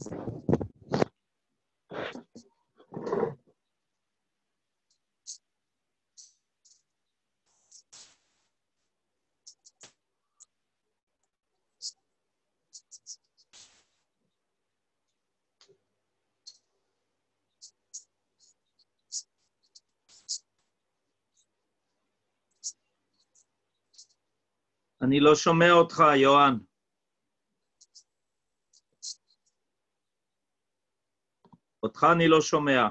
אני לא שומע אותך, יוהן. אותך אני לא שומע.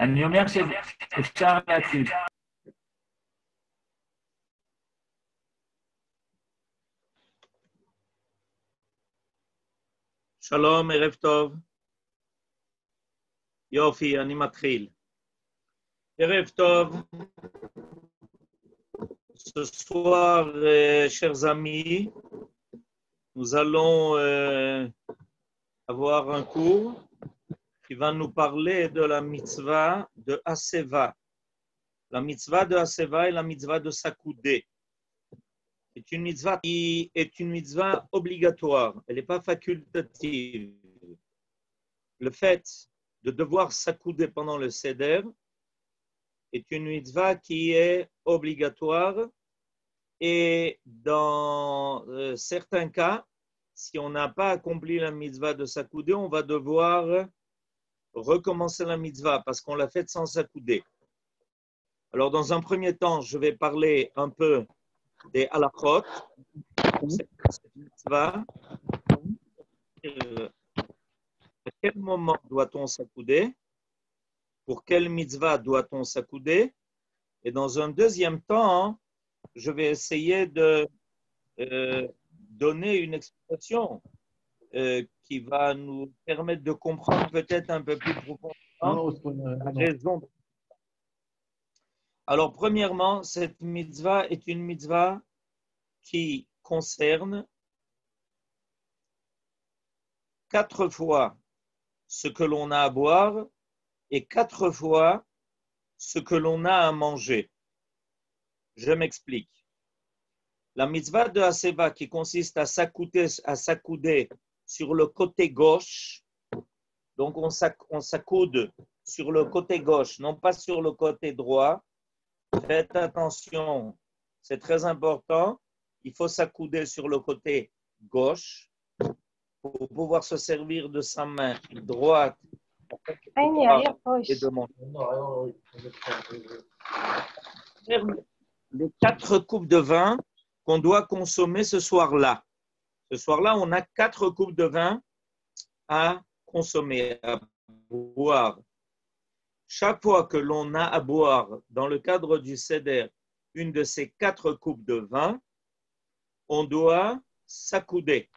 אני אומר שאפשר להתחיל. שלום, ערב טוב. יופי, אני מתחיל. ערב טוב. Ce soir, euh, chers amis, nous allons euh, avoir un cours qui va nous parler de la mitzvah de Aseva. La mitzvah de Aseva et la mitzvah de Sakoudé. C'est une mitzvah est une mitzvah obligatoire, elle n'est pas facultative. Le fait de devoir s'accouder pendant le seder est une mitzvah qui est obligatoire et dans euh, certains cas, si on n'a pas accompli la mitzvah de s'accouder, on va devoir recommencer la mitzvah parce qu'on l'a faite sans s'accouder. Alors, dans un premier temps, je vais parler un peu des mitzvah. Euh, à quel moment doit-on s'accouder? Pour quelle mitzvah doit-on s'accouder? Et dans un deuxième temps, je vais essayer de euh, donner une explication euh, qui va nous permettre de comprendre peut-être un peu plus profondément la raison. Alors, premièrement, cette mitzvah est une mitzvah qui concerne quatre fois ce que l'on a à boire et quatre fois ce que l'on a à manger. Je m'explique. La mitzvah de Haseva qui consiste à s'accouder, à s'accouder sur le côté gauche, donc on s'accoude sur le côté gauche, non pas sur le côté droit. Faites attention, c'est très important. Il faut s'accouder sur le côté gauche pour pouvoir se servir de sa main droite et de les quatre coupes de vin qu'on doit consommer ce soir-là. Ce soir-là, on a quatre coupes de vin à consommer, à boire. Chaque fois que l'on a à boire dans le cadre du CEDER une de ces quatre coupes de vin, on doit s'accouder.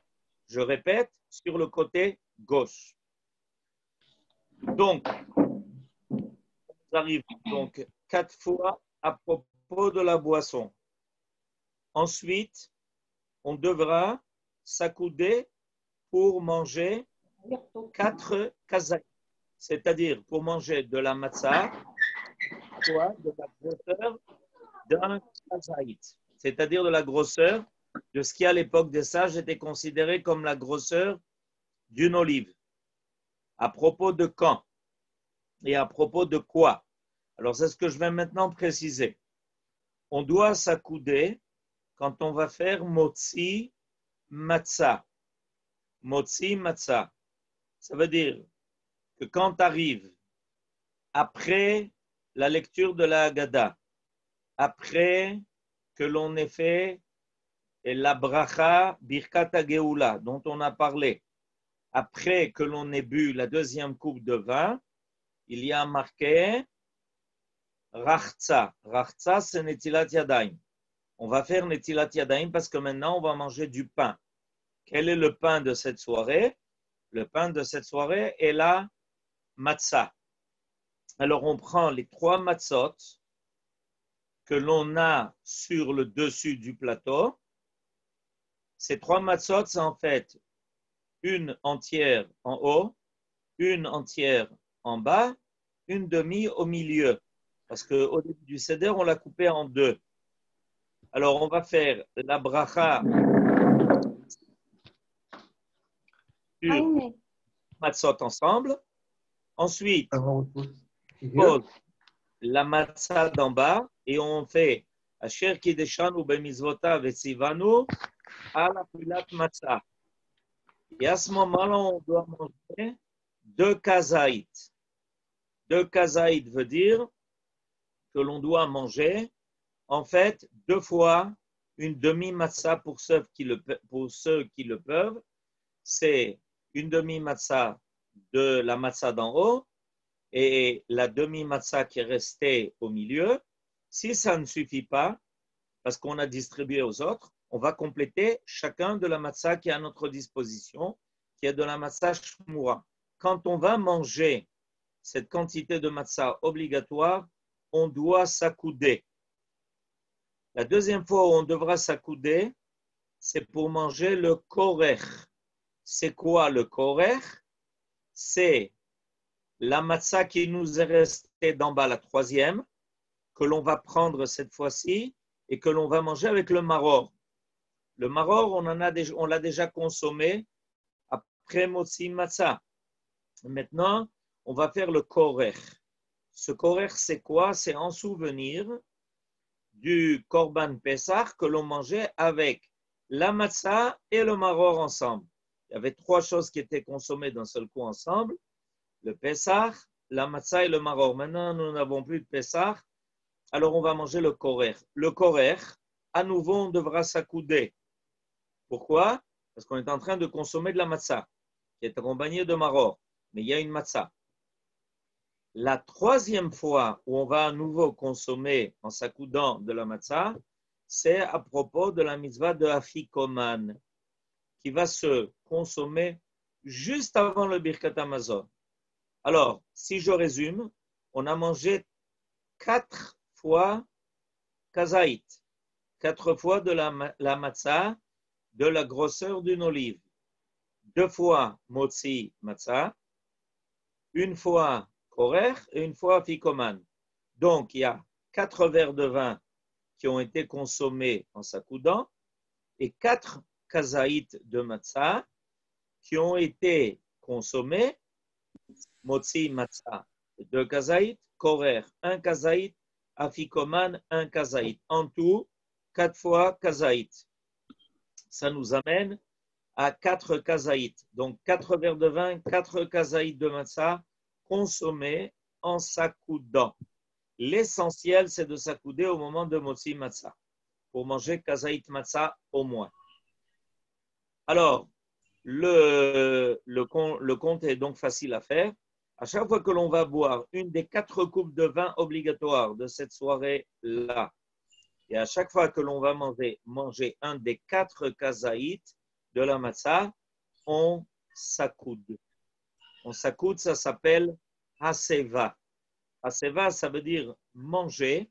Je répète, sur le côté gauche. Donc, on arrive donc quatre fois à propos de la boisson. Ensuite, on devra s'accouder pour manger quatre kazaïs, c'est-à-dire pour manger de la matzah, soit de la grosseur d'un kazaït, c'est-à-dire de la grosseur de ce qui à l'époque des sages était considéré comme la grosseur d'une olive. À propos de quand et à propos de quoi? Alors c'est ce que je vais maintenant préciser on doit s'accouder quand on va faire motzi matzah. Motzi matzah. Ça veut dire que quand tu arrives après la lecture de la Haggadah, après que l'on ait fait la bracha birkat geoula dont on a parlé, après que l'on ait bu la deuxième coupe de vin, il y a marqué Rachza. Rachza, c'est Netilat Yadayim. On va faire Netilat Yadayim parce que maintenant, on va manger du pain. Quel est le pain de cette soirée? Le pain de cette soirée est la matzah. Alors, on prend les trois matzot que l'on a sur le dessus du plateau. Ces trois matzot, c'est en fait une entière en haut, une entière en bas, une demi au milieu. Parce qu'au début du Seder, on l'a coupé en deux. Alors, on va faire la bracha sur matzot ensemble. Ensuite, on pose la matzah d'en bas et on fait Asher Kideshanu Bemizvota Vesivanu à la pilat matzah. Et à ce moment-là, on doit manger deux kazaït. Deux kazaït veut dire que l'on doit manger, en fait, deux fois une demi-matzah pour ceux qui le, pour ceux qui le peuvent. C'est une demi-matzah de la matzah d'en haut et la demi-matzah qui est restée au milieu. Si ça ne suffit pas, parce qu'on a distribué aux autres, on va compléter chacun de la matzah qui est à notre disposition, qui est de la matzah shmura. Quand on va manger cette quantité de matzah obligatoire, on doit s'accouder. La deuxième fois où on devra s'accouder, c'est pour manger le korer. C'est quoi le korer? C'est la matzah qui nous est restée d'en bas, la troisième, que l'on va prendre cette fois-ci et que l'on va manger avec le maror. Le maror, on l'a déjà, on déjà consommé après motzi matzah. Maintenant, on va faire le korer. Ce korer, c'est quoi? C'est en souvenir du korban Pessah que l'on mangeait avec la matzah et le maror ensemble. Il y avait trois choses qui étaient consommées d'un seul coup ensemble le Pessah, la matzah et le maror. Maintenant, nous n'avons plus de Pessah, alors on va manger le korer. Le korer, à nouveau, on devra s'accouder. Pourquoi? Parce qu'on est en train de consommer de la matzah, qui est accompagnée de maror. Mais il y a une matzah. La troisième fois où on va à nouveau consommer en s'accoudant de la matzah, c'est à propos de la mitzvah de Afikoman, qui va se consommer juste avant le Birkat Amazon. Alors, si je résume, on a mangé quatre fois kazaït, quatre fois de la, la matzah de la grosseur d'une olive, deux fois motzi matzah, une fois korer et une fois fikoman. Donc, il y a quatre verres de vin qui ont été consommés en s'accoudant et quatre kazaït de matzah qui ont été consommés, motzi matzah, deux kazaït, korer, un kazaït, afikoman, un kazaït. En tout, quatre fois kazaït. Ça nous amène à quatre kazaït. Donc, quatre verres de vin, quatre kazaït de matzah consommés en s'accoudant. L'essentiel, c'est de s'accouder au moment de motzi matzah, pour manger kazaït matzah au moins. Alors, le, le, le compte est donc facile à faire. À chaque fois que l'on va boire une des quatre coupes de vin obligatoires de cette soirée-là, et à chaque fois que l'on va manger, manger un des quatre kazaït de la matzah, on s'accoude. On s'accoude, ça s'appelle haseva. Haseva, ça veut dire manger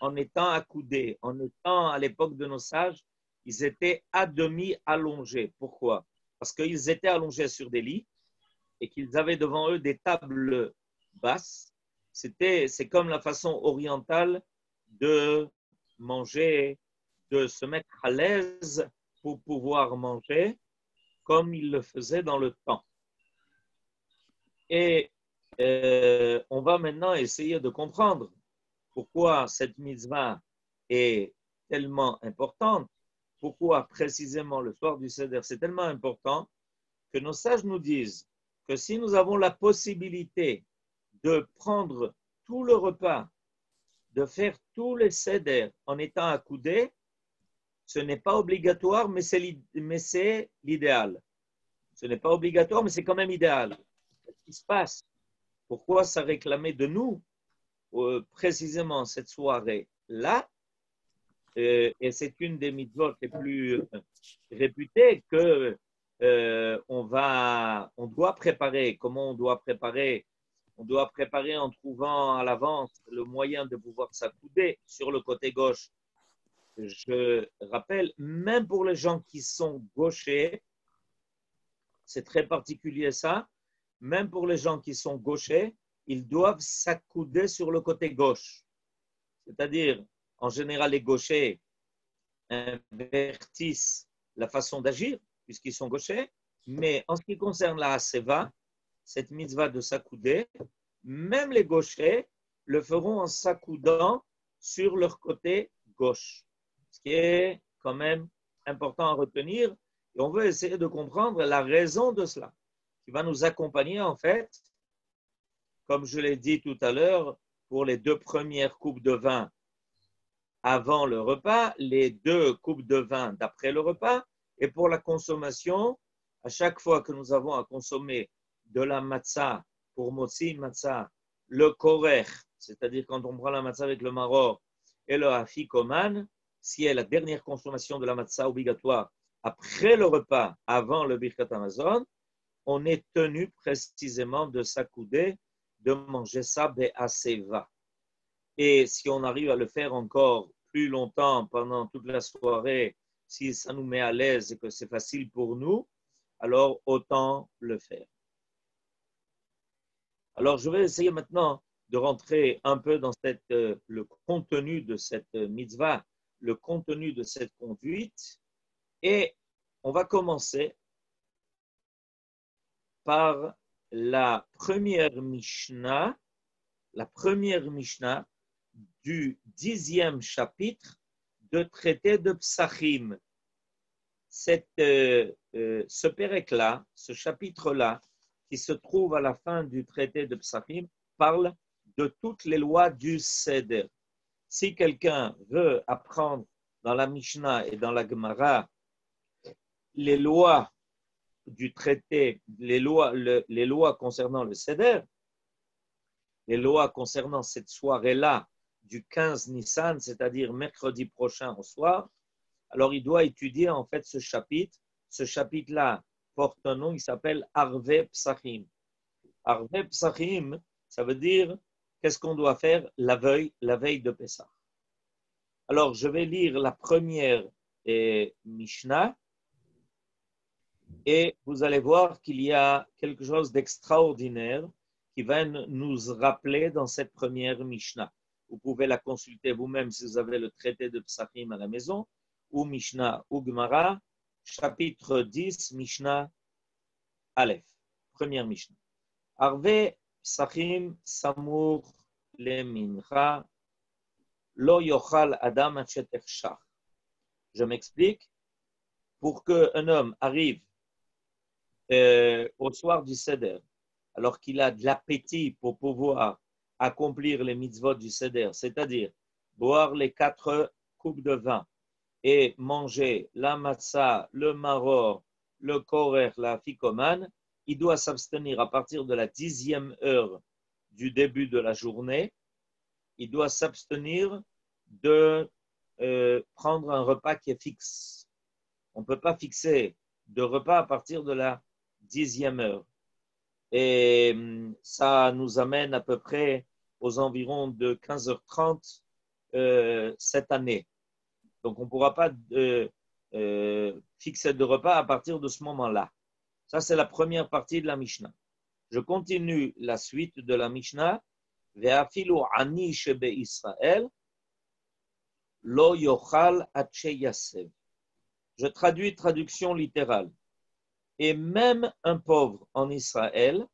en étant accoudé. En étant, à l'époque de nos sages, ils étaient à demi allongés. Pourquoi? Parce qu'ils étaient allongés sur des lits et qu'ils avaient devant eux des tables basses. C'était, c'est comme la façon orientale de manger, de se mettre à l'aise pour pouvoir manger comme ils le faisaient dans le temps. Et euh, on va maintenant essayer de comprendre pourquoi cette mitzvah est tellement importante, pourquoi précisément le soir du Seder c'est tellement important que nos sages nous disent que si nous avons la possibilité de prendre tout le repas, de faire tous les Seder en étant accoudés, ce n'est pas obligatoire, mais c'est l'idéal. Ce n'est pas obligatoire, mais c'est quand même idéal. Qui se passe Pourquoi ça réclamait de nous euh, précisément cette soirée-là? Euh, Et c'est une des mitzvot les plus euh, réputées que on, va, on doit préparer. Comment on doit préparer? On doit préparer en trouvant à l'avance le moyen de pouvoir s'accouder sur le côté gauche. Je rappelle, même pour les gens qui sont gauchers, c'est très particulier ça, même pour les gens qui sont gauchers, ils doivent s'accouder sur le côté gauche. C'est-à-dire, en général, les gauchers invertissent la façon d'agir, puisqu'ils sont gauchers, Mais en ce qui concerne la Haseva, cette mitzvah de s'accouder, même les gauchers le feront en s'accoudant sur leur côté gauche. Ce qui est quand même important à retenir. Et on veut essayer de comprendre la raison de cela, qui va nous accompagner en fait, comme je l'ai dit tout à l'heure, pour les deux premières coupes de vin avant le repas, les deux coupes de vin d'après le repas, et pour la consommation, à chaque fois que nous avons à consommer de la matzah pour motzi matzah, le korer, c'est-à-dire quand on prend la matzah avec le maror et le afikoman, si est la dernière consommation de la matzah obligatoire après le repas, avant le birkat Amazon, on est tenu précisément de s'accouder, de manger ça be'aseva. Et si on arrive à le faire encore plus longtemps pendant toute la soirée, si ça nous met à l'aise et que c'est facile pour nous, alors autant le faire. Alors je vais essayer maintenant de rentrer un peu dans cette, euh, le contenu de cette mitzvah, le contenu de cette conduite, et on va commencer par la première Mishnah, la première Mishnah du dixième chapitre de traité de Psachim. Cette, euh, euh, ce pérec-là, ce chapitre-là, qui se trouve à la fin du traité de Psachim, parle de toutes les lois du Seder. Si quelqu'un veut apprendre dans la Mishnah et dans la Gemara les lois du traité, les lois, les lois concernant le Seder, les lois concernant cette soirée-là du 15 Nissan, c'est-à-dire mercredi prochain au soir, alors il doit étudier en fait ce chapitre. Ce chapitre-là porte un nom, il s'appelle Arve Psachim. Arve Psachim, ça veut dire qu'est-ce qu'on doit faire? La veille, la veille de Pessah. Alors, je vais lire la première eh, Mishnah et vous allez voir qu'il y a quelque chose d'extraordinaire qui va nous rappeler dans cette première Mishnah. Vous pouvez la consulter vous-même si vous avez le traité de Psachim à la maison, ou Mishnah ou Gemara, chapitre 10, Mishnah Aleph, première Mishnah. Arve Psachim Samur le Mincha Lo Yochal Adam Je m'explique. Pour qu'un homme arrive euh, au soir du Seder, alors qu'il a de l'appétit pour pouvoir accomplir les mitzvot du Seder, c'est-à-dire boire les quatre coupes de vin et manger la matzah, le maror, le korer, la ficomane, il doit s'abstenir à partir de la dixième heure du début de la journée. Il doit s'abstenir de euh, prendre un repas qui est fixe. On ne peut pas fixer de repas à partir de la dixième heure. Et hum, ça nous amène à peu près aux environs de 15h30 euh, cette année. Donc, on ne pourra pas euh, euh, fixer de repas à partir de ce moment-là. Ça, c'est la première partie de la Mishnah. Je continue la suite de la Mishnah. ani Israël, lo yochal Je traduis traduction littérale. Et même un pauvre en Israël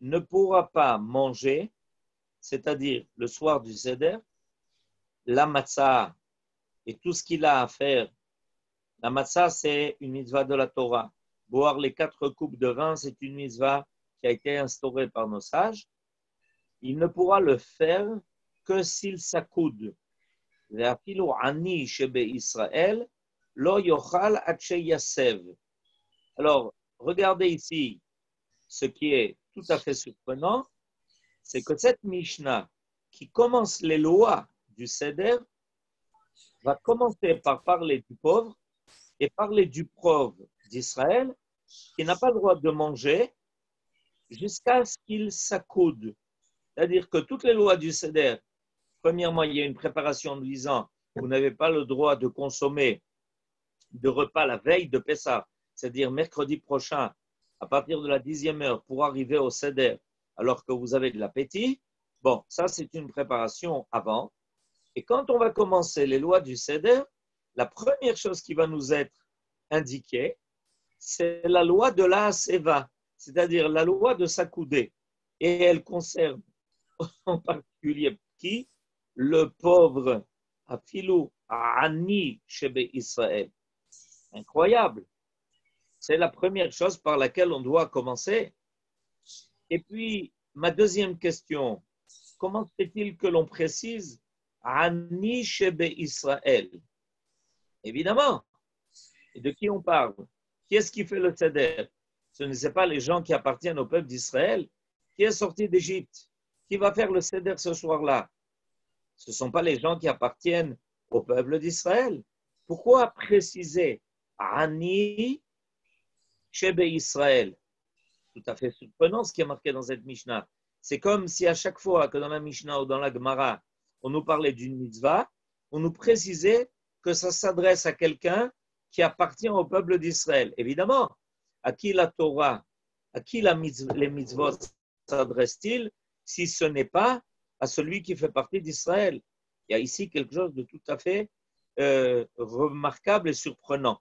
ne pourra pas manger, c'est-à-dire le soir du Seder, la matzah et tout ce qu'il a à faire. La matzah, c'est une mitzvah de la Torah. Boire les quatre coupes de vin, c'est une mitzvah qui a été instaurée par nos sages. Il ne pourra le faire que s'il s'accoude. Israël, lo yochal alors, regardez ici ce qui est tout à fait surprenant, c'est que cette Mishnah qui commence les lois du Seder va commencer par parler du pauvre et parler du pauvre d'Israël qui n'a pas le droit de manger jusqu'à ce qu'il s'accoude. C'est-à-dire que toutes les lois du Seder, premièrement, il y a une préparation en disant vous n'avez pas le droit de consommer de repas la veille de Pessah c'est-à-dire mercredi prochain, à partir de la dixième heure, pour arriver au Seder, alors que vous avez de l'appétit, bon, ça c'est une préparation avant. Et quand on va commencer les lois du Seder, la première chose qui va nous être indiquée, c'est la loi de la Seva, c'est-à-dire la loi de Sakoudé. Et elle concerne en particulier qui? Le pauvre Afilou Ani Shebe Israël. Incroyable. C'est la première chose par laquelle on doit commencer. Et puis, ma deuxième question, comment fait-il que l'on précise Ani Shebe Israël? Évidemment. De qui on parle? Qui est-ce qui fait le Seder? Ce ne sont pas les gens qui appartiennent au peuple d'Israël. Qui est sorti d'Égypte? Qui va faire le Seder ce soir-là? Ce ne sont pas les gens qui appartiennent au peuple d'Israël. Pourquoi préciser Ani Shebe Israël Tout à fait surprenant ce qui est marqué dans cette Mishnah. C'est comme si à chaque fois que dans la Mishnah ou dans la Gemara, on nous parlait d'une mitzvah, on nous précisait que ça s'adresse à quelqu'un qui appartient au peuple d'Israël. Évidemment, à qui la Torah, à qui la les mitzvot s'adressent-ils si ce n'est pas à celui qui fait partie d'Israël? Il y a ici quelque chose de tout à fait euh, remarquable et surprenant.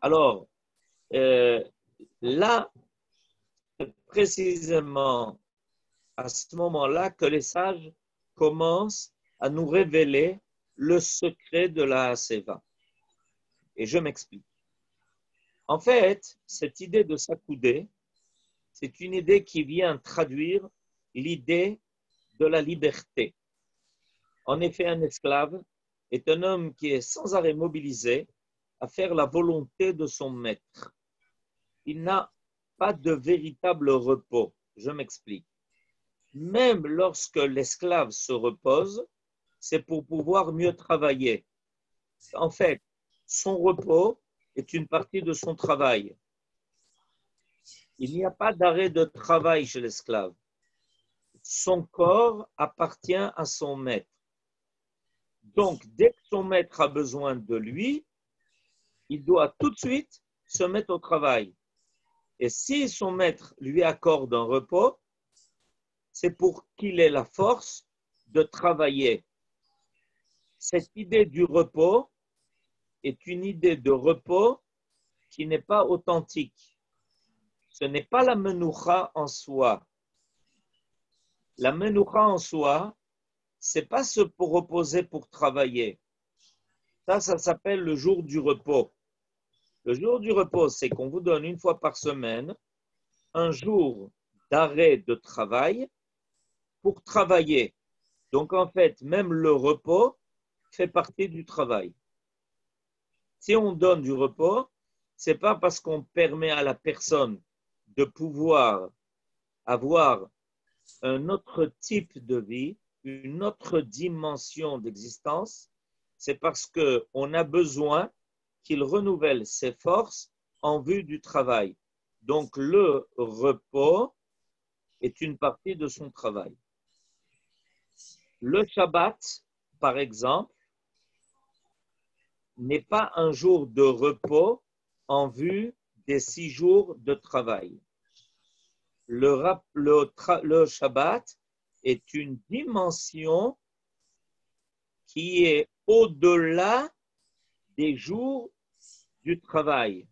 Alors, euh, là, précisément à ce moment-là que les sages commencent à nous révéler le secret de la Seva. Et je m'explique. En fait, cette idée de s'accouder, c'est une idée qui vient traduire l'idée de la liberté. En effet, un esclave est un homme qui est sans arrêt mobilisé à faire la volonté de son maître. Il n'a pas de véritable repos. Je m'explique. Même lorsque l'esclave se repose, c'est pour pouvoir mieux travailler. En fait, son repos est une partie de son travail. Il n'y a pas d'arrêt de travail chez l'esclave. Son corps appartient à son maître. Donc, dès que son maître a besoin de lui, il doit tout de suite se mettre au travail. Et si son maître lui accorde un repos, c'est pour qu'il ait la force de travailler. Cette idée du repos est une idée de repos qui n'est pas authentique. Ce n'est pas la menoucha en soi. La menoucha en soi, c'est pas se reposer pour travailler. Ça, ça s'appelle le jour du repos. Le jour du repos, c'est qu'on vous donne une fois par semaine un jour d'arrêt de travail pour travailler. Donc en fait, même le repos fait partie du travail. Si on donne du repos, c'est pas parce qu'on permet à la personne de pouvoir avoir un autre type de vie, une autre dimension d'existence, c'est parce qu'on a besoin qu'il renouvelle ses forces en vue du travail. Donc le repos est une partie de son travail. Le Shabbat, par exemple, n'est pas un jour de repos en vue des six jours de travail. Le, le Shabbat est une dimension qui est au-delà des jours travail.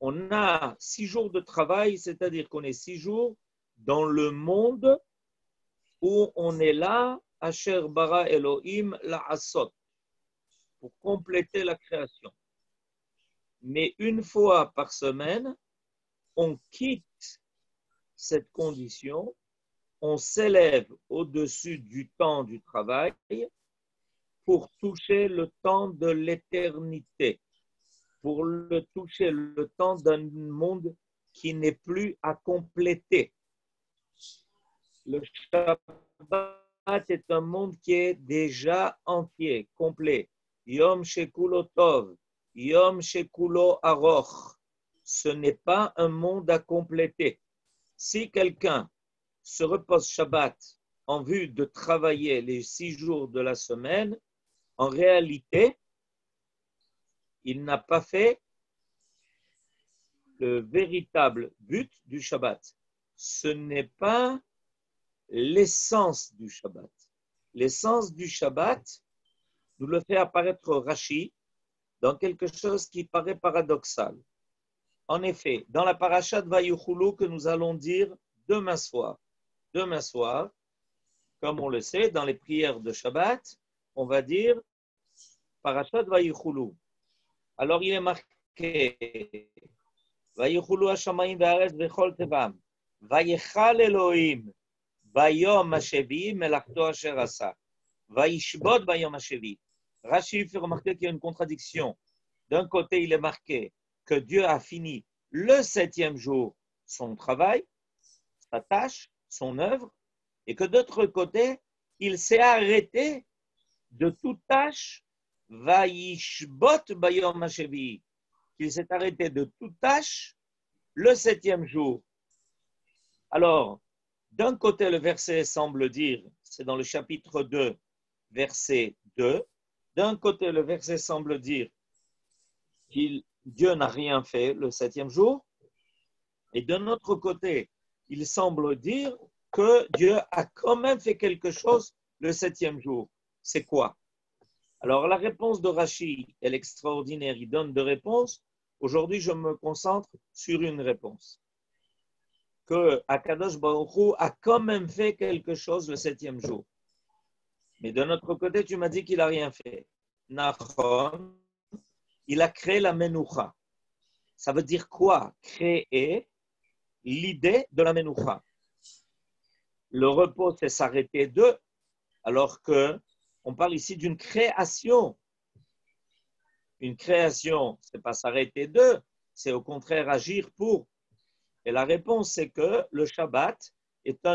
On a six jours de travail, c'est-à-dire qu'on est six jours dans le monde où on est là, Asher bara Elohim la asot, pour compléter la création. Mais une fois par semaine, on quitte cette condition, on s'élève au-dessus du temps du travail pour toucher le temps de l'éternité pour le toucher, le temps d'un monde qui n'est plus à compléter. Le Shabbat est un monde qui est déjà entier, complet. Yom Shekulo Tov, Yom Shekulo Aroch. Ce n'est pas un monde à compléter. Si quelqu'un se repose Shabbat en vue de travailler les six jours de la semaine, en réalité, il n'a pas fait le véritable but du Shabbat. Ce n'est pas l'essence du Shabbat. L'essence du Shabbat nous le fait apparaître Rashi dans quelque chose qui paraît paradoxal. En effet, dans la paracha de Vayuchulu que nous allons dire demain soir, demain soir, comme on le sait, dans les prières de Shabbat, on va dire parachat Vayuchulu. Alors il est marqué Hashamayim ve'aretz tevam. Vayechal Elohim asher asa. Vayishbot. Rashi fait remarquer qu'il y a une contradiction. D'un côté, il est marqué que Dieu a fini le septième jour son travail, sa tâche, son œuvre, et que d'autre côté, il s'est arrêté de toute tâche, Vaishbot bayom hashevi, qu'il s'est arrêté de toute tâche le septième jour. Alors, d'un côté, le verset semble dire, c'est dans le chapitre 2, verset 2, d'un côté, le verset semble dire que Dieu n'a rien fait le septième jour, et d'un autre côté, il semble dire que Dieu a quand même fait quelque chose le septième jour. C'est quoi? Alors la réponse de Rachid est extraordinaire. Il donne deux réponses. Aujourd'hui, je me concentre sur une réponse. Que Akadosh Baruch a quand même fait quelque chose le septième jour. Mais de notre côté, tu m'as dit qu'il n'a rien fait. Nachon, il a créé la menoucha. Ça veut dire quoi? Créer l'idée de la menoucha. Le repos, c'est s'arrêter de, alors que on parle ici d'une création. Une création, c'est pas s'arrêter de, c'est au contraire agir pour. Et la réponse, c'est que le Shabbat est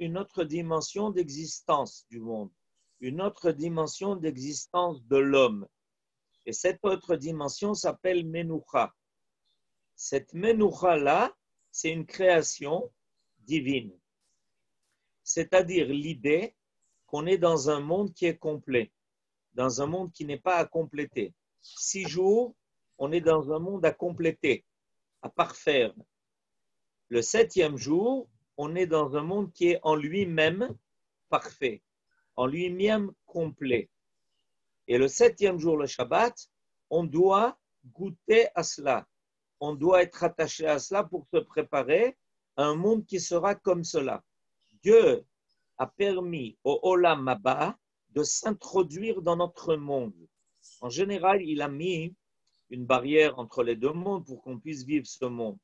une autre dimension d'existence du monde une autre dimension d'existence de l'homme. Et cette autre dimension s'appelle Menoucha. Cette Menoucha-là, c'est une création divine. C'est-à-dire l'idée qu'on est dans un monde qui est complet, dans un monde qui n'est pas à compléter. Six jours, on est dans un monde à compléter, à parfaire. Le septième jour, on est dans un monde qui est en lui-même parfait en lui-même complet. Et le septième jour, le Shabbat, on doit goûter à cela. On doit être attaché à cela pour se préparer à un monde qui sera comme cela. Dieu a permis au Olam Abba de s'introduire dans notre monde. En général, il a mis une barrière entre les deux mondes pour qu'on puisse vivre ce monde.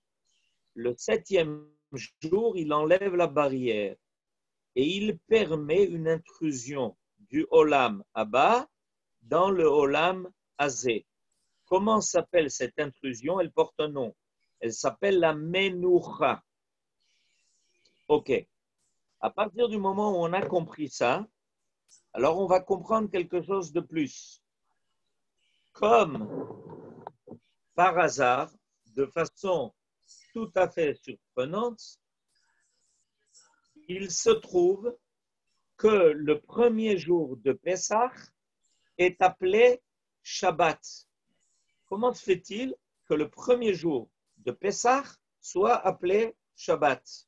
Le septième jour, il enlève la barrière et il permet une intrusion du Olam Abba dans le Olam Azé. Comment s'appelle cette intrusion? Elle porte un nom. Elle s'appelle la Menoucha. Ok. À partir du moment où on a compris ça, alors on va comprendre quelque chose de plus. Comme par hasard, de façon tout à fait surprenante, il se trouve que le premier jour de Pessah est appelé Shabbat. Comment se fait-il que le premier jour de Pessah soit appelé Shabbat?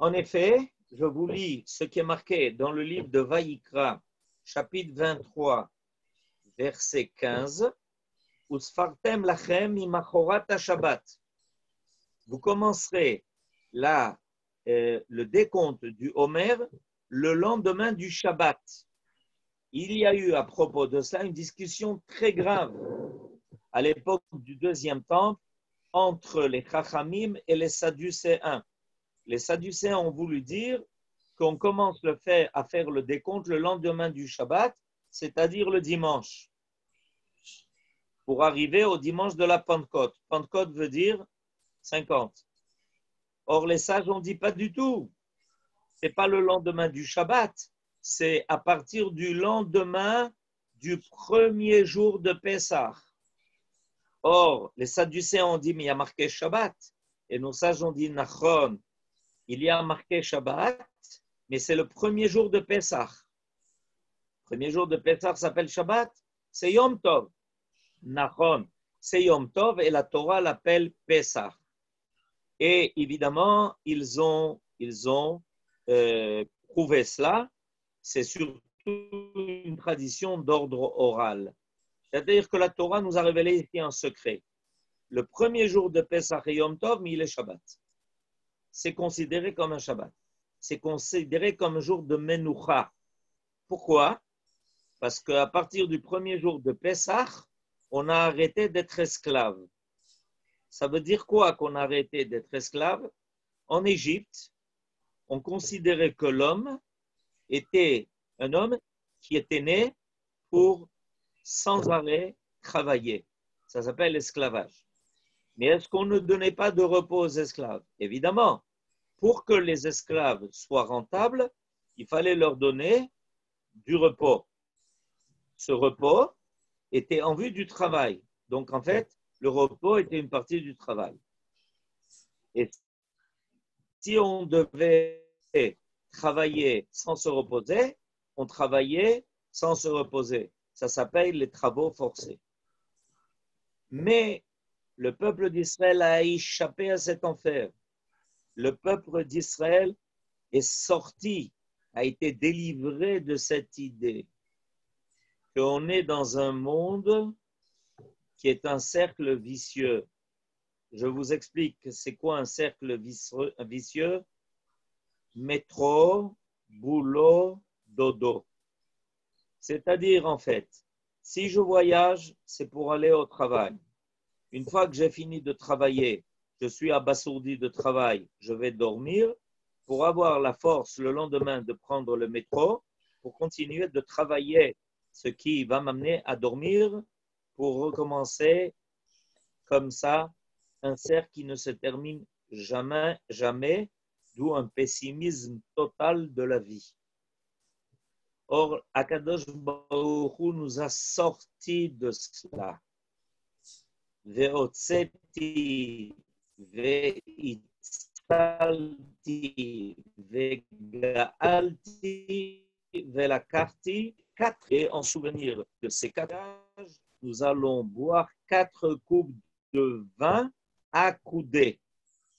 En effet, je vous lis ce qui est marqué dans le livre de Vaïkra, chapitre 23, verset 15. lachem Shabbat. Vous commencerez la euh, le décompte du Homer le lendemain du Shabbat. Il y a eu à propos de cela une discussion très grave à l'époque du deuxième temple entre les Chachamim et les Sadducéens. Les Sadducéens ont voulu dire qu'on commence le à faire le décompte le lendemain du Shabbat, c'est-à-dire le dimanche, pour arriver au dimanche de la Pentecôte. Pentecôte veut dire 50. Or, les sages ont dit pas du tout. C'est pas le lendemain du Shabbat, c'est à partir du lendemain du premier jour de Pessah. Or, les Sadducéens ont dit, mais il y a marqué Shabbat. Et nos sages ont dit, Nachon, il y a marqué Shabbat, mais c'est le premier jour de Pessah. Le premier jour de Pessah s'appelle Shabbat, c'est Yom Tov. Nachon, c'est Yom Tov et la Torah l'appelle Pessah. Et évidemment, ils ont, ils ont euh, prouvé cela. C'est surtout une tradition d'ordre oral. C'est-à-dire que la Torah nous a révélé ici un secret. Le premier jour de Pesach et Yom Tov, mais il est Shabbat. C'est considéré comme un Shabbat. C'est considéré comme un jour de Menucha. Pourquoi? Parce qu'à partir du premier jour de Pesach, on a arrêté d'être esclave. Ça veut dire quoi qu'on a arrêté d'être esclave? En Égypte, on considérait que l'homme était un homme qui était né pour sans arrêt travailler. Ça s'appelle l'esclavage. Mais est-ce qu'on ne donnait pas de repos aux esclaves? Évidemment, pour que les esclaves soient rentables, il fallait leur donner du repos. Ce repos était en vue du travail. Donc en fait, le repos était une partie du travail. Et si on devait travailler sans se reposer, on travaillait sans se reposer. Ça s'appelle les travaux forcés. Mais le peuple d'Israël a échappé à cet enfer. Le peuple d'Israël est sorti, a été délivré de cette idée qu'on est dans un monde qui est un cercle vicieux. Je vous explique c'est quoi un cercle vicieux. Métro, boulot, dodo. C'est-à-dire, en fait, si je voyage, c'est pour aller au travail. Une fois que j'ai fini de travailler, je suis abasourdi de travail, je vais dormir pour avoir la force le lendemain de prendre le métro, pour continuer de travailler, ce qui va m'amener à dormir pour recommencer comme ça un cercle qui ne se termine jamais, jamais, d'où un pessimisme total de la vie. Or, Akadosh Baruch nous a sortis de cela. Veitzalti, vegaalti, velakarti. Quatre, et en souvenir de ces quatre âges, nous allons boire quatre coupes de vin accoudées.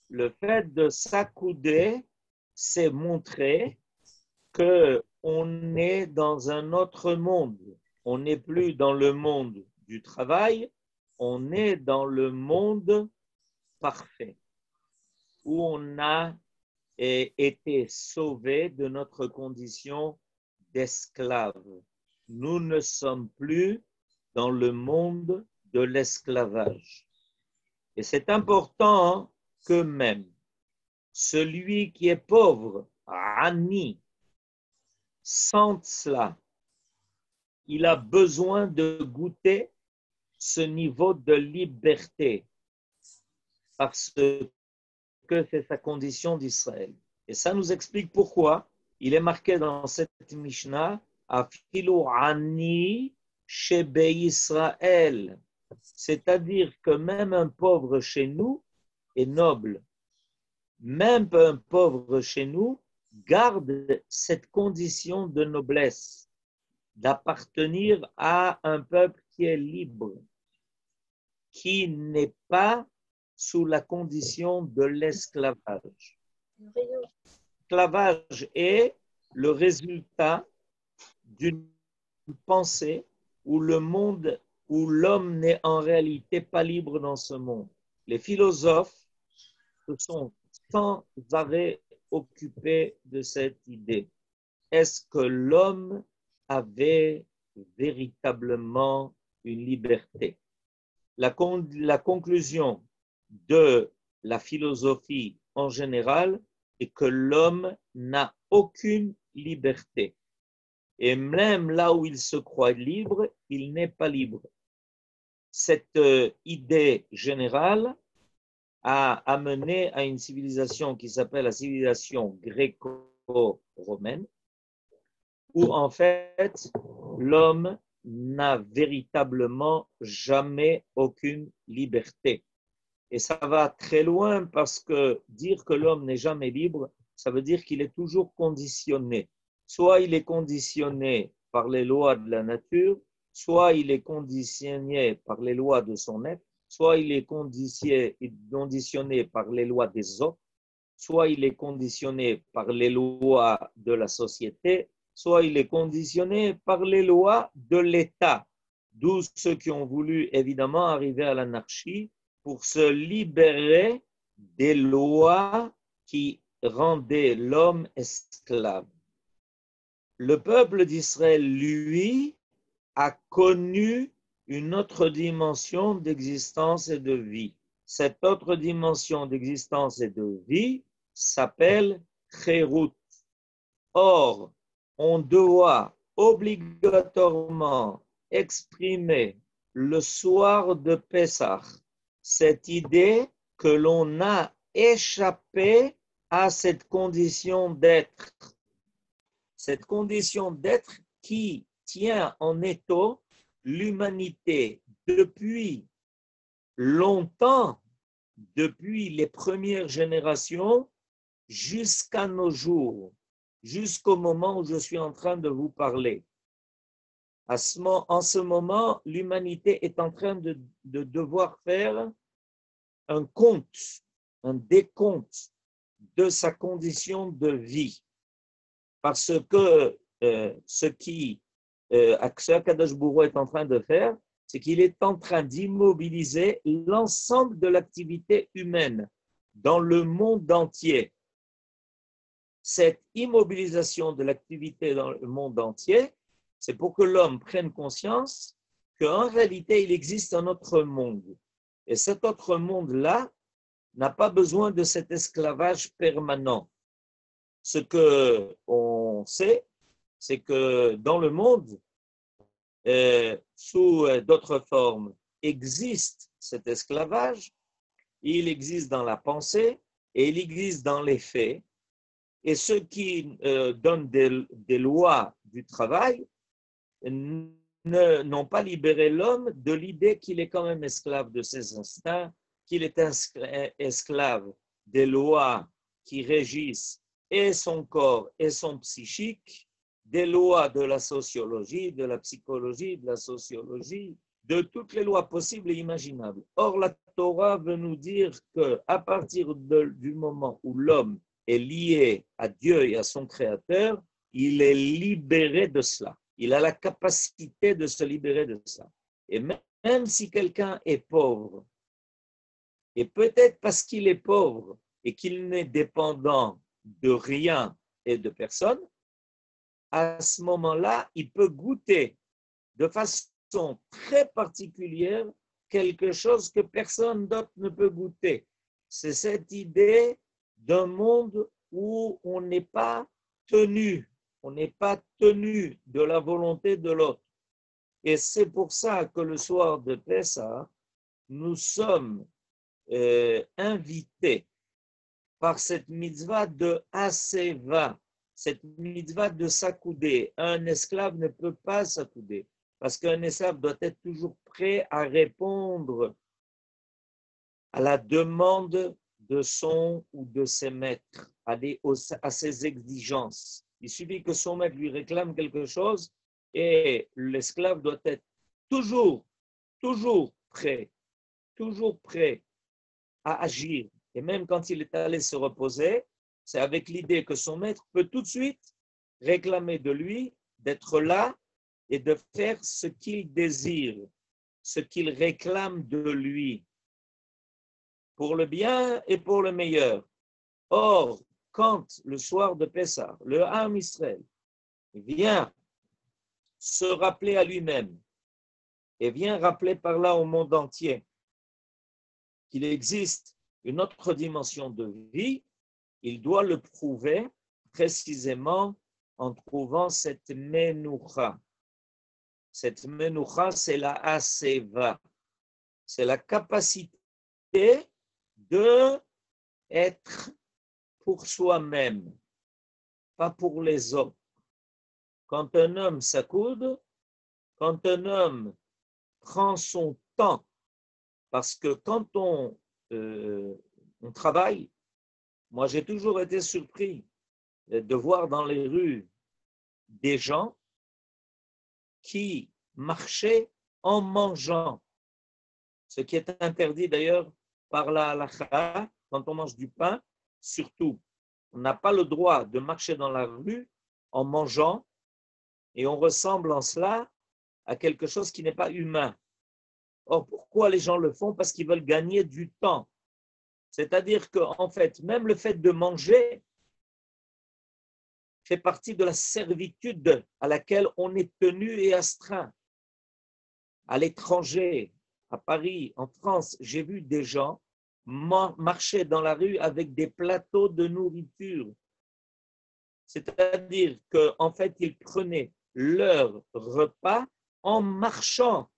Le fait de s'accouder, c'est montrer que on est dans un autre monde. On n'est plus dans le monde du travail, on est dans le monde parfait, où on a été sauvé de notre condition d'esclave. Nous ne sommes plus dans le monde de l'esclavage. Et c'est important que même celui qui est pauvre, Ani, sente cela. Il a besoin de goûter ce niveau de liberté parce que c'est sa condition d'Israël. Et ça nous explique pourquoi il est marqué dans cette Mishnah Afilu Ani Shebe Israël. C'est-à-dire que même un pauvre chez nous est noble. Même un pauvre chez nous garde cette condition de noblesse, d'appartenir à un peuple qui est libre, qui n'est pas sous la condition de l'esclavage. L'esclavage est le résultat d'une pensée où le monde, où l'homme n'est en réalité pas libre dans ce monde. Les philosophes se sont sans arrêt occupé de cette idée. Est-ce que l'homme avait véritablement une liberté? La, la conclusion de la philosophie en général est que l'homme n'a aucune liberté. Et même là où il se croit libre, il n'est pas libre. Cette euh, idée générale a amené à une civilisation qui s'appelle la civilisation gréco-romaine, où en fait l'homme n'a véritablement jamais aucune liberté. Et ça va très loin parce que dire que l'homme n'est jamais libre, ça veut dire qu'il est toujours conditionné. Soit il est conditionné par les lois de la nature, soit il est conditionné par les lois de son être, soit il est conditionné par les lois des autres, soit il est conditionné par les lois de la société, soit il est conditionné par les lois de l'État, D'où ceux qui ont voulu évidemment arriver à l'anarchie pour se libérer des lois qui rendaient l'homme esclave. Le peuple d'Israël, lui, a connu une autre dimension d'existence et de vie. Cette autre dimension d'existence et de vie s'appelle Kherut. Or, on doit obligatoirement exprimer le soir de Pessah cette idée que l'on a échappé à cette condition d'être. Cette condition d'être qui tient en étau l'humanité depuis longtemps, depuis les premières générations jusqu'à nos jours, jusqu'au moment où je suis en train de vous parler. À ce, en ce moment, l'humanité est en train de, devoir faire un compte, un décompte de sa condition de vie. Parce que euh, ce qui euh, Kadosh est en train de faire, c'est qu'il est en train d'immobiliser l'ensemble de l'activité humaine dans le monde entier. Cette immobilisation de l'activité dans le monde entier, c'est pour que l'homme prenne conscience qu'en réalité, il existe un autre monde. Et cet autre monde-là n'a pas besoin de cet esclavage permanent. Ce que on sait, c'est que dans le monde, euh, sous euh, d'autres formes, existe cet esclavage, il existe dans la pensée et il existe dans les faits. Et ceux qui euh, donnent des, lois du travail n'ont pas libéré l'homme de l'idée qu'il est quand même esclave de ses instincts, qu'il est esclave des lois qui régissent et son corps et son psychique, des lois de la sociologie, de la psychologie, de la sociologie, de toutes les lois possibles et imaginables. Or, la Torah veut nous dire que à partir du moment où l'homme est lié à Dieu et à son Créateur, il est libéré de cela. Il a la capacité de se libérer de ça. Et même si quelqu'un est pauvre, et peut-être parce qu'il est pauvre et qu'il n'est dépendant de rien et de personne, à ce moment-là, il peut goûter de façon très particulière quelque chose que personne d'autre ne peut goûter. C'est cette idée d'un monde où on n'est pas tenu, on n'est pas tenu de la volonté de l'autre. Et c'est pour ça que le soir de Pessah, nous sommes euh, invités par cette mitzvah de Aseva, cette mitzvah de s'accouder. Un esclave ne peut pas s'accouder parce qu'un esclave doit être toujours prêt à répondre à la demande de son ou de ses maîtres, à, à ses exigences. Il suffit que son maître lui réclame quelque chose et l'esclave doit être toujours, toujours prêt, toujours prêt à agir. Et même quand il est allé se reposer, c'est avec l'idée que son maître peut tout de suite réclamer de lui d'être là et de faire ce qu'il désire, ce qu'il réclame de lui, pour le bien et pour le meilleur. Or, quand le soir de Pessah, le Ham Israël vient se rappeler à lui-même et vient rappeler par là au monde entier qu'il existe une autre dimension de vie, il doit le prouver précisément en trouvant cette menoucha. Cette menoucha, c'est la aseva. C'est la capacité de être pour soi-même, pas pour les autres. Quand un homme s'accoude, quand un homme prend son temps, parce que quand on, euh, on travaille, moi, j'ai toujours été surpris de voir dans les rues des gens qui marchaient en mangeant, ce qui est interdit d'ailleurs par la halakha quand on mange du pain, surtout. On n'a pas le droit de marcher dans la rue en mangeant et on ressemble en cela à quelque chose qui n'est pas humain. Or, pourquoi les gens le font? Parce qu'ils veulent gagner du temps. C'est-à-dire qu'en fait, même le fait de manger fait partie de la servitude à laquelle on est tenu et astreint. À l'étranger, à Paris, en France, j'ai vu des gens marcher dans la rue avec des plateaux de nourriture. C'est-à-dire qu'en fait, ils prenaient leur repas en marchant.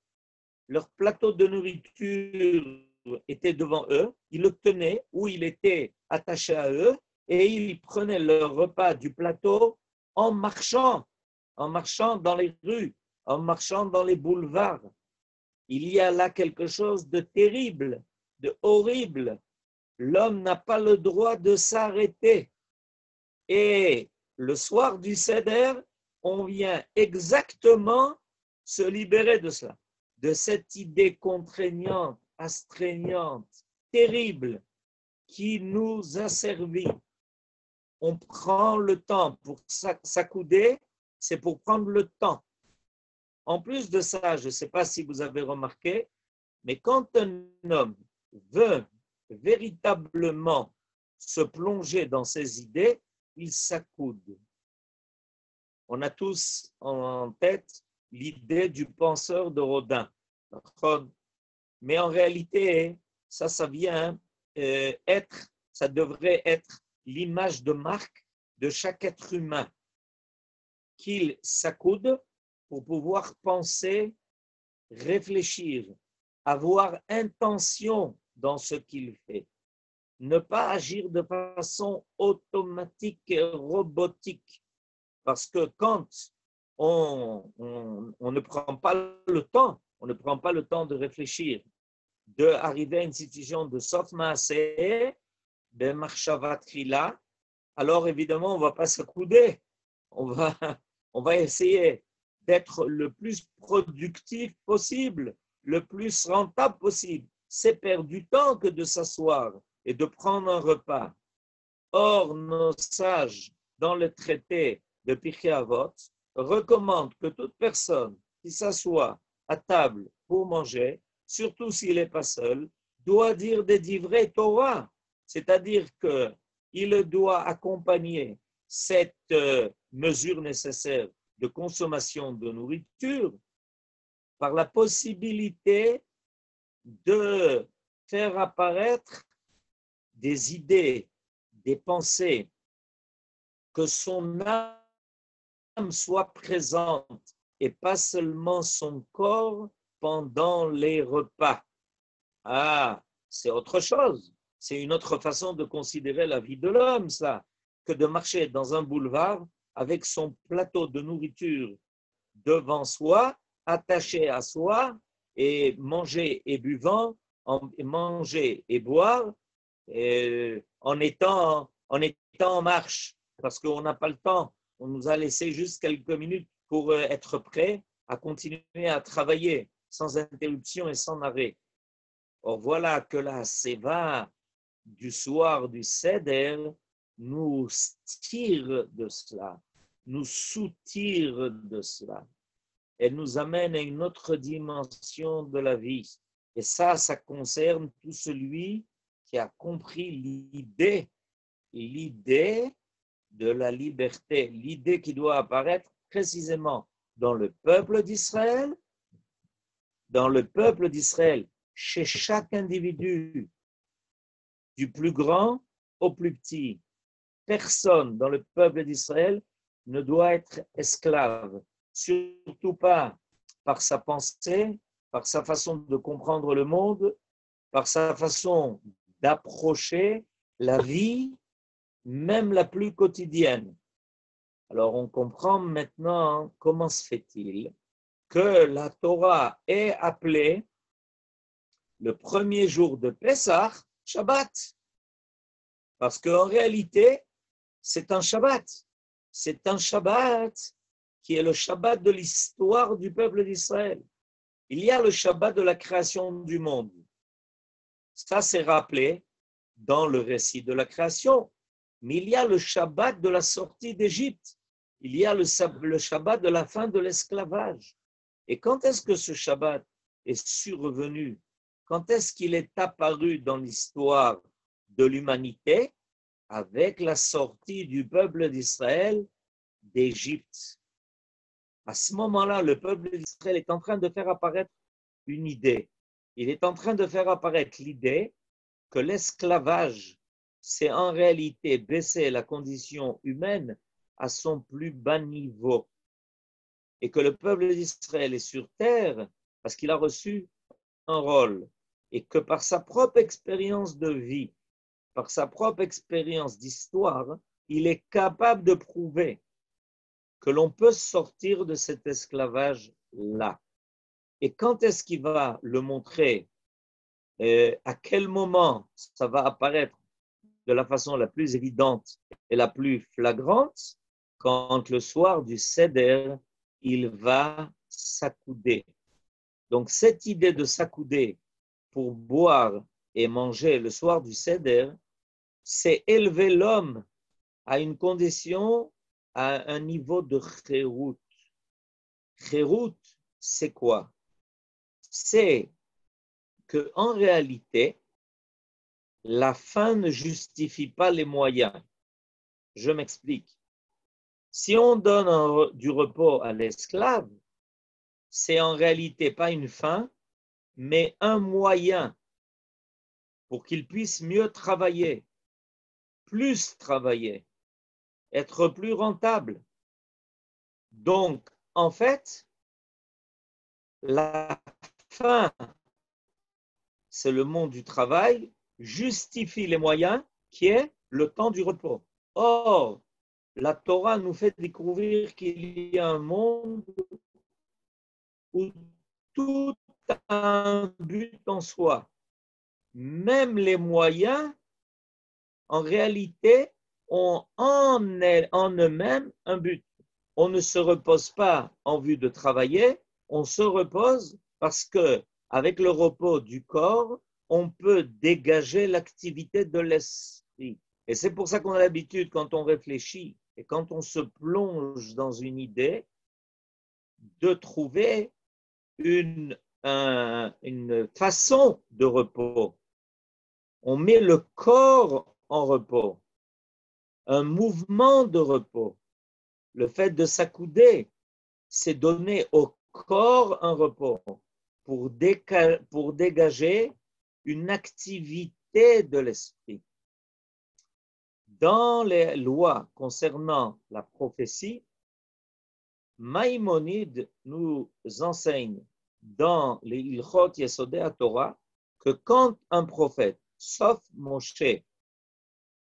Leur plateau de nourriture était devant eux, ils le tenaient ou il était attaché à eux et ils prenaient leur repas du plateau en marchant, en marchant dans les rues, en marchant dans les boulevards. Il y a là quelque chose de terrible, horrible. L'homme n'a pas le droit de s'arrêter. Et le soir du Seder, on vient exactement se libérer de cela, de cette idée contraignante, astreignante, terrible, qui nous a servi. On prend le temps pour s'accouder, c'est pour prendre le temps. En plus de ça, je ne sais pas si vous avez remarqué, mais quand un homme veut véritablement se plonger dans ses idées, il s'accoude. On a tous en tête l'idée du penseur de Rodin. Mais en réalité, ça, ça vient euh, être, ça devrait être l'image de marque de chaque être humain, qu'il s'accoude pour pouvoir penser, réfléchir, avoir intention dans ce qu'il fait, ne pas agir de façon automatique et robotique. Parce que quand on, ne prend pas le temps, on ne prend pas le temps de réfléchir, d'arriver à une situation de sof de marshavat alors évidemment, on ne va pas s'accouder. On va, on va essayer d'être le plus productif possible, le plus rentable possible. C'est perdre du temps que de s'asseoir et de prendre un repas. Or, nos sages, dans le traité de Pirkei Avot, recommandent que toute personne qui s'assoit à table pour manger, surtout s'il n'est pas seul, doit dire des divrei Torah, c'est-à-dire qu'il doit accompagner cette euh, mesure nécessaire de consommation de nourriture par la possibilité de faire apparaître des idées, des pensées, que son âme soit présente et pas seulement son corps pendant les repas. Ah, c'est autre chose. C'est une autre façon de considérer la vie de l'homme, ça, que de marcher dans un boulevard avec son plateau de nourriture devant soi, attaché à soi, et manger et buvant, manger et boire, en, étant, en étant en marche, parce qu'on n'a pas le temps. On nous a laissé juste quelques minutes pour euh, être prêt à continuer à travailler sans interruption et sans arrêt. Or voilà que la seva du soir du Seder nous tire de cela, nous soutire de cela. Elle nous amène à une autre dimension de la vie. Et ça, ça concerne tout celui qui a compris l'idée, l'idée de la liberté, l'idée qui doit apparaître précisément dans le peuple d'Israël, dans le peuple d'Israël, chez chaque individu, du plus grand au plus petit. Personne dans le peuple d'Israël ne doit être esclave, surtout pas par sa pensée, par sa façon de comprendre le monde, par sa façon d'approcher la vie, même la plus quotidienne. Alors on comprend maintenant comment se fait-il que la Torah est appelée le premier jour de Pessah Shabbat. Parce qu'en réalité, c'est un Shabbat. C'est un Shabbat qui est le Shabbat de l'histoire du peuple d'Israël. Il y a le Shabbat de la création du monde. Ça, c'est rappelé dans le récit de la création. Mais il y a le Shabbat de la sortie d'Égypte. Il y a le, le Shabbat de la fin de l'esclavage. Et quand est-ce que ce Shabbat est survenu? Quand est-ce qu'il est apparu dans l'histoire de l'humanité avec la sortie du peuple d'Israël d'Égypte? À ce moment-là, le peuple d'Israël est en train de faire apparaître une idée. Il est en train de faire apparaître l'idée que l'esclavage, c'est en réalité baisser la condition humaine à son plus bas niveau. Et que le peuple d'Israël est sur terre parce qu'il a reçu un rôle. Et que par sa propre expérience de vie, par sa propre expérience d'histoire, il est capable de prouver que l'on peut sortir de cet esclavage-là. Et quand est-ce qu'il va le montrer? Euh, À quel moment ça va apparaître de la façon la plus évidente et la plus flagrante? Quand le soir du Seder, il va s'accouder. Donc cette idée de s'accouder pour boire et manger le soir du Seder, c'est élever l'homme à une condition, à un niveau de chérout. Chérout, c'est quoi? C'est que en réalité, la fin ne justifie pas les moyens. Je m'explique. Si on donne du repos à l'esclave, c'est en réalité pas une fin, mais un moyen pour qu'il puisse mieux travailler, plus travailler, être plus rentable. Donc, en fait, la fin, c'est le monde du travail, justifie les moyens qui est le temps du repos. Or, la Torah nous fait découvrir qu'il y a un monde où tout a un but en soi. Même les moyens, en réalité, ont en, en eux-mêmes un but. On ne se repose pas en vue de travailler, on se repose parce que avec le repos du corps, on peut dégager l'activité de l'esprit. Et c'est pour ça qu'on a l'habitude, quand on réfléchit et quand on se plonge dans une idée, de trouver une, une façon de repos. On met le corps en repos, un mouvement de repos. Le fait de s'accouder, c'est donner au corps un repos pour, dégager une activité de l'esprit. Dans les lois concernant la prophétie, Maïmonide nous enseigne dans les Ilchot Yesodé Torah que quand un prophète, sauf Moshe,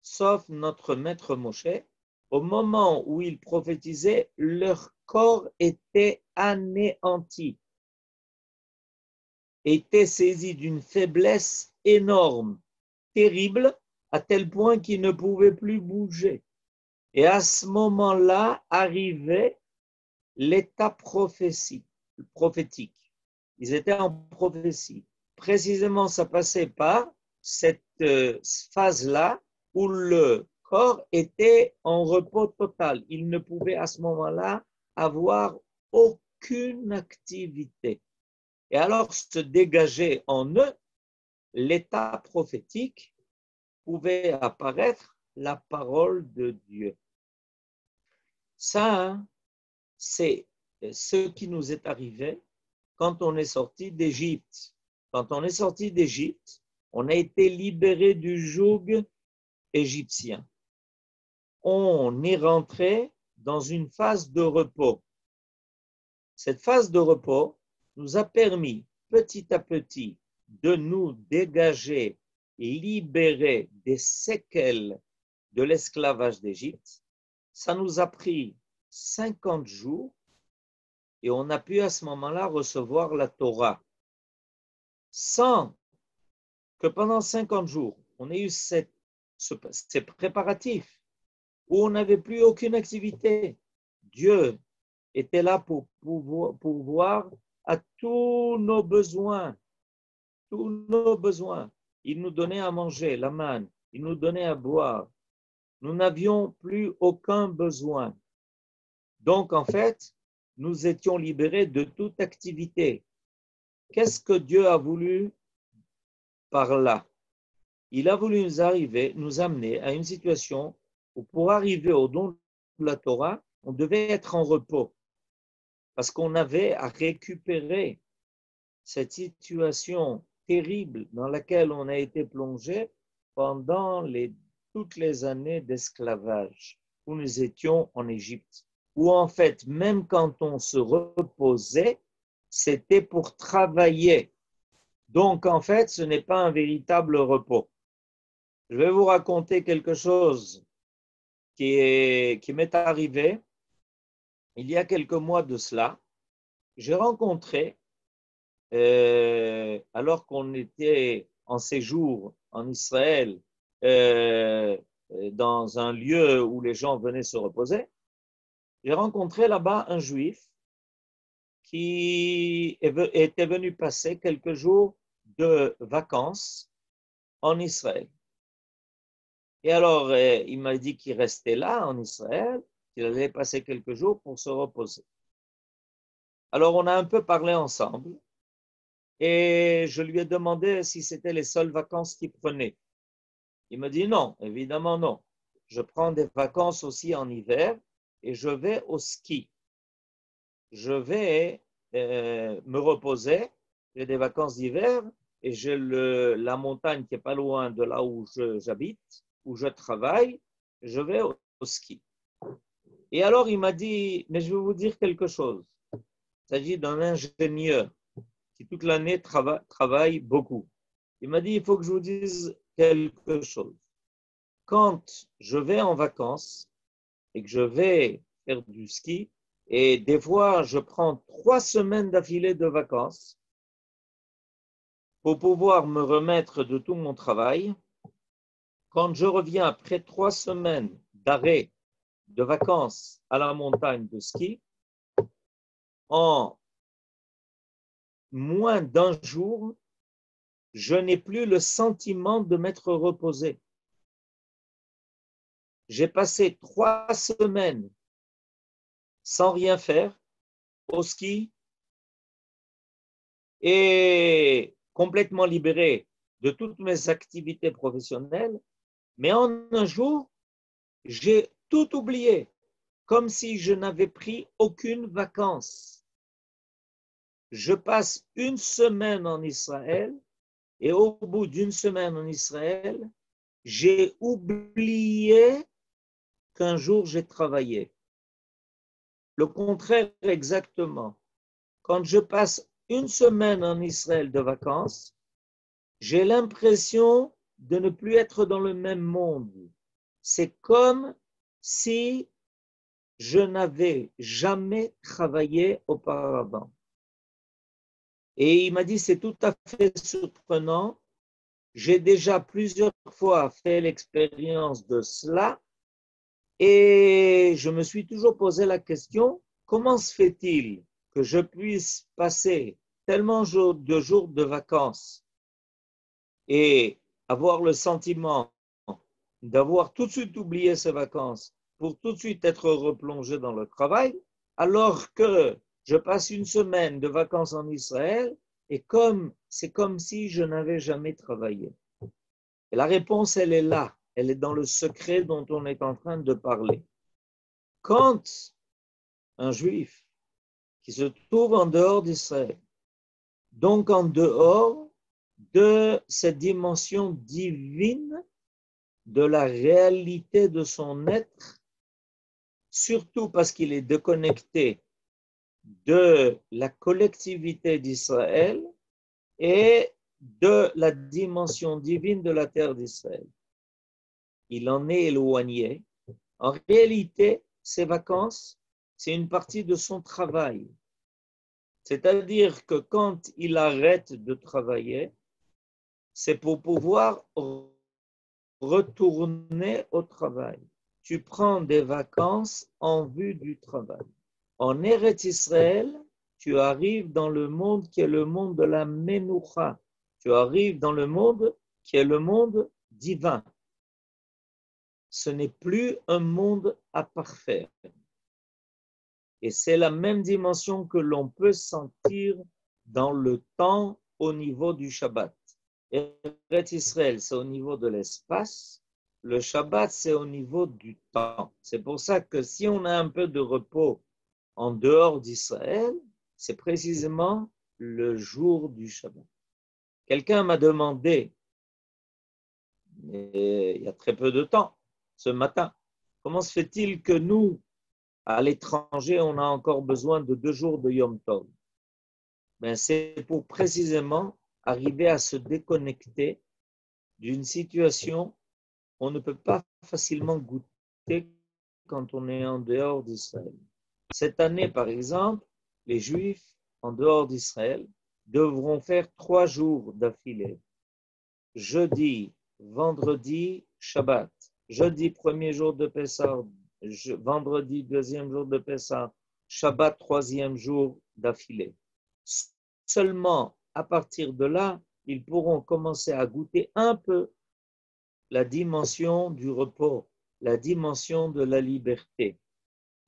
sauf notre maître Moshe, au moment où il prophétisait, leur corps était anéanti, était saisi d'une faiblesse énorme, terrible, à tel point qu'il ne pouvait plus bouger. Et à ce moment-là arrivait l'état prophétique. Ils étaient en prophétie. Précisément, ça passait par cette euh, phase-là où le corps était en repos total. Il ne pouvait à ce moment-là avoir aucune activité. Et alors se dégager en eux l'état prophétique pouvait apparaître la parole de Dieu. Ça, c'est ce qui nous est arrivé quand on est sorti d'Égypte. Quand on est sorti d'Égypte, on a été libéré du joug égyptien. On est rentré dans une phase de repos. Cette phase de repos nous a permis petit à petit de nous dégager et libérer des séquelles de l'esclavage d'Égypte. Ça nous a pris 50 jours et on a pu à ce moment-là recevoir la Torah sans que pendant 50 jours, on ait eu cette, ces préparatifs où on n'avait plus aucune activité. Dieu était là pour pouvoir à tous nos besoins, tous nos besoins. Il nous donnait à manger, la manne, il nous donnait à boire. Nous n'avions plus aucun besoin. Donc, en fait, nous étions libérés de toute activité. Qu'est-ce que Dieu a voulu par là? Il a voulu nous arriver, nous amener à une situation où pour arriver au don de la Torah, on devait être en repos parce qu'on avait à récupérer cette situation terrible dans laquelle on a été plongé pendant toutes les années d'esclavage où nous étions en Égypte. Où en fait, même quand on se reposait, c'était pour travailler. Donc en fait, ce n'est pas un véritable repos. Je vais vous raconter quelque chose qui, qui m'est arrivé il y a quelques mois de cela. J'ai rencontré euh, alors qu'on était en séjour en Israël, euh, dans un lieu où les gens venaient se reposer, j'ai rencontré là-bas un juif qui était venu passer quelques jours de vacances en Israël. Et alors, euh, il m'a dit qu'il restait là en Israël, qu'il allait passer quelques jours pour se reposer. Alors, on a un peu parlé ensemble et je lui ai demandé si c'était les seules vacances qu'il prenait. Il me dit non, évidemment non. Je prends des vacances aussi en hiver et je vais au ski. Je vais euh, me reposer. J'ai des vacances d'hiver et j'ai la montagne qui est pas loin de là où j'habite, où je travaille. Je vais au, ski. Et alors il m'a dit, mais je vais vous dire quelque chose. Il s'agit d'un ingénieur qui toute l'année travaille beaucoup. Il m'a dit, il faut que je vous dise quelque chose. Quand je vais en vacances et que je vais faire du ski, et des fois je prends trois semaines d'affilée de vacances pour pouvoir me remettre de tout mon travail, quand je reviens après trois semaines d'arrêt de vacances à la montagne de ski, en moins d'un jour, je n'ai plus le sentiment de m'être reposé. J'ai passé trois semaines sans rien faire au ski et complètement libéré de toutes mes activités professionnelles, mais en un jour, j'ai tout oublié, comme si je n'avais pris aucune vacance je passe une semaine en Israël et au bout d'une semaine en Israël, j'ai oublié qu'un jour j'ai travaillé. Le contraire exactement. Quand je passe une semaine en Israël de vacances, j'ai l'impression de ne plus être dans le même monde. C'est comme si je n'avais jamais travaillé auparavant. Et il m'a dit, c'est tout à fait surprenant. J'ai déjà plusieurs fois fait l'expérience de cela et je me suis toujours posé la question, comment se fait-il que je puisse passer tellement de jours de vacances? Et avoir le sentiment d'avoir tout de suite oublié ces vacances pour tout de suite être replongé dans le travail, alors que je passe une semaine de vacances en Israël et comme c'est comme si je n'avais jamais travaillé. Et la réponse, elle est là, elle est dans le secret dont on est en train de parler. Quand un juif qui se trouve en dehors d'Israël, donc en dehors de cette dimension divine de la réalité de son être, surtout parce qu'il est déconnecté de la collectivité d'Israël et de la dimension divine de la terre d'Israël. Il en est éloigné. En réalité, ses vacances, c'est une partie de son travail. C'est-à-dire que quand il arrête de travailler, c'est pour pouvoir retourner au travail. Tu prends des vacances en vue du travail. En Eretz Israël, tu arrives dans le monde qui est le monde de la Menoucha. Tu arrives dans le monde qui est le monde divin. Ce n'est plus un monde à parfaire. Et c'est la même dimension que l'on peut sentir dans le temps au niveau du Shabbat. Eretz Israël, c'est au niveau de l'espace. Le Shabbat, c'est au niveau du temps. C'est pour ça que si on a un peu de repos en dehors d'Israël, c'est précisément le jour du Shabbat. Quelqu'un m'a demandé, il y a très peu de temps, ce matin, comment se fait-il que nous, à l'étranger, on a encore besoin de deux jours de Yom Tov? Ben, C'est pour précisément arriver à se déconnecter d'une situation on ne peut pas facilement goûter quand on est en dehors d'Israël. Cette année, par exemple, les Juifs en dehors d'Israël devront faire trois jours d'affilée. Jeudi, vendredi, Shabbat. Jeudi, premier jour de Pessah, vendredi, deuxième jour de Pessah, Shabbat, troisième jour d'affilée. Seulement à partir de là, ils pourront commencer à goûter un peu la dimension du repos, la dimension de la liberté.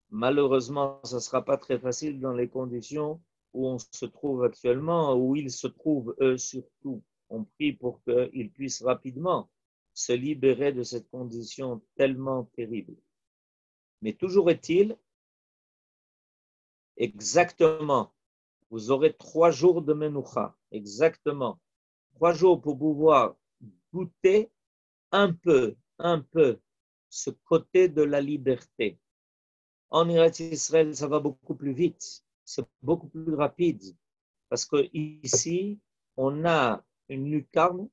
Malheureusement, ce ne sera pas très facile dans les conditions où on se trouve actuellement, où ils se trouvent eux surtout. On prie pour qu'ils puissent rapidement se libérer de cette condition tellement terrible. Mais toujours est-il, exactement, vous aurez trois jours de Menoucha, exactement, trois jours pour pouvoir goûter un peu, un peu ce côté de la liberté. En Israël, ça va beaucoup plus vite, c'est beaucoup plus rapide, parce que ici, on a une lucarne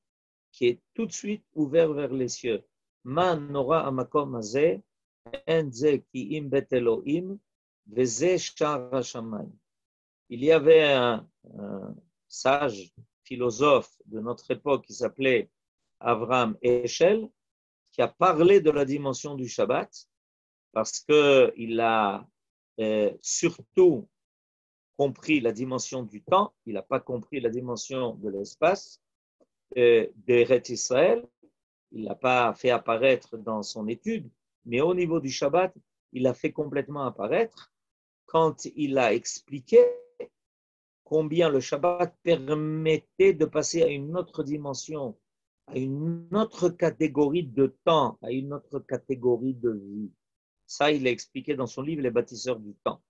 qui est tout de suite ouverte vers les cieux. Man nora amakom enze ki im veze shar Il y avait un, sage philosophe de notre époque qui s'appelait Avram Echel, qui a parlé de la dimension du Shabbat, parce qu'il a euh, surtout compris la dimension du temps, il n'a pas compris la dimension de l'espace, euh, d'Eret Israël, il n'a pas fait apparaître dans son étude, mais au niveau du Shabbat, il l'a fait complètement apparaître. Quand il a expliqué combien le Shabbat permettait de passer à une autre dimension à une autre catégorie de temps, à une autre catégorie de vie. Ça, il a expliqué dans son livre Les bâtisseurs du temps.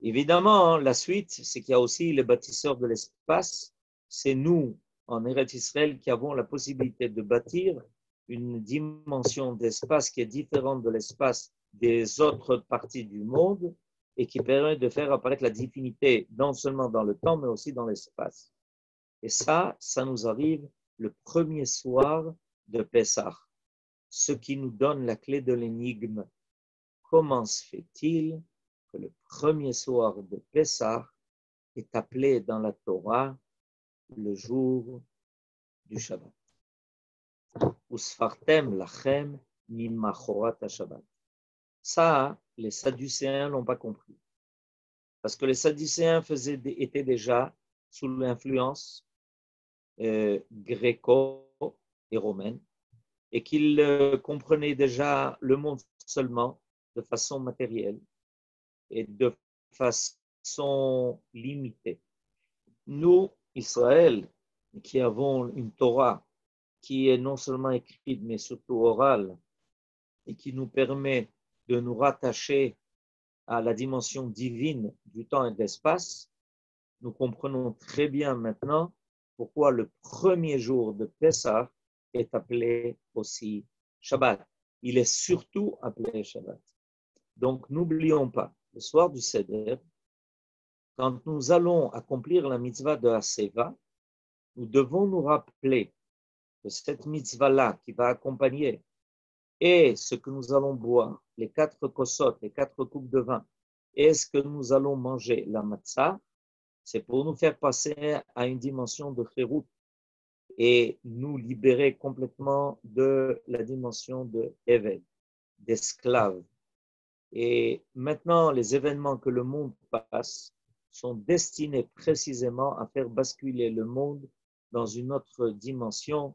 Évidemment, la suite, c'est qu'il y a aussi les bâtisseurs de l'espace. C'est nous, en Eretz Israël, qui avons la possibilité de bâtir une dimension d'espace qui est différente de l'espace des autres parties du monde et qui permet de faire apparaître la divinité non seulement dans le temps, mais aussi dans l'espace. Et ça, ça nous arrive le premier soir de Pessah, ce qui nous donne la clé de l'énigme. Comment se fait-il que le premier soir de Pessah est appelé dans la Torah le jour du Shabbat? Usfartem lachem Shabbat. Ça, les Sadducéens n'ont pas compris. Parce que les Sadducéens étaient déjà sous l'influence euh, gréco et romaine, et qu'il euh, comprenait déjà le monde seulement de façon matérielle et de façon limitée. Nous, Israël, qui avons une Torah qui est non seulement écrite, mais surtout orale, et qui nous permet de nous rattacher à la dimension divine du temps et de l'espace, nous comprenons très bien maintenant pourquoi le premier jour de Pessah est appelé aussi Shabbat. Il est surtout appelé Shabbat. Donc n'oublions pas, le soir du Seder, quand nous allons accomplir la mitzvah de Haseva, nous devons nous rappeler que cette mitzvah-là qui va accompagner et ce que nous allons boire, les quatre kosot, les quatre coupes de vin, et ce que nous allons manger, la matzah, c'est pour nous faire passer à une dimension de Khérout et nous libérer complètement de la dimension de Eved, d'esclave. Et maintenant, les événements que le monde passe sont destinés précisément à faire basculer le monde dans une autre dimension.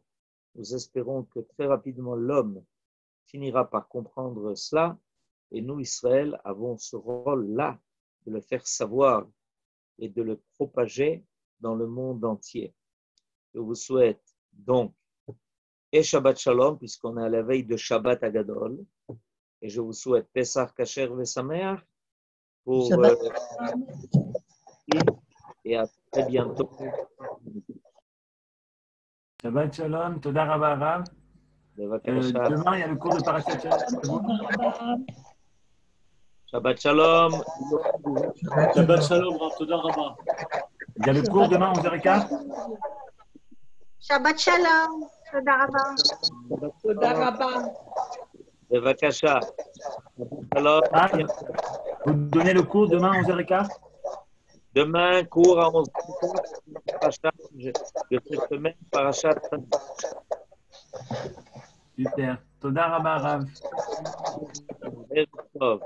Nous espérons que très rapidement l'homme finira par comprendre cela Et nous, Israël, avons ce rôle-là de le faire savoir et de le propager dans le monde entier. Je vous souhaite donc et Shabbat Shalom, puisqu'on est à la veille de Shabbat Agadol. Et je vous souhaite Pesach Kacher Vesameach pour. Euh, et à très bientôt. Shabbat Shalom, Toda Rabba. Euh, demain, il y a le cours de Parashat Shabbat Shalom. Shabbat Shalom, Il y a le cours demain, 11h15 Shabbat Shalom. Ah, vous donnez le cours demain à Zéricka Demain, cours à parachat de cette semaine, Parachat. יותר. תודה רבה, רב. ערב טוב.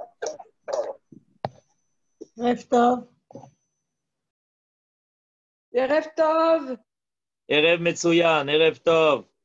ערב טוב. ערב טוב. ערב מצוין, ערב טוב.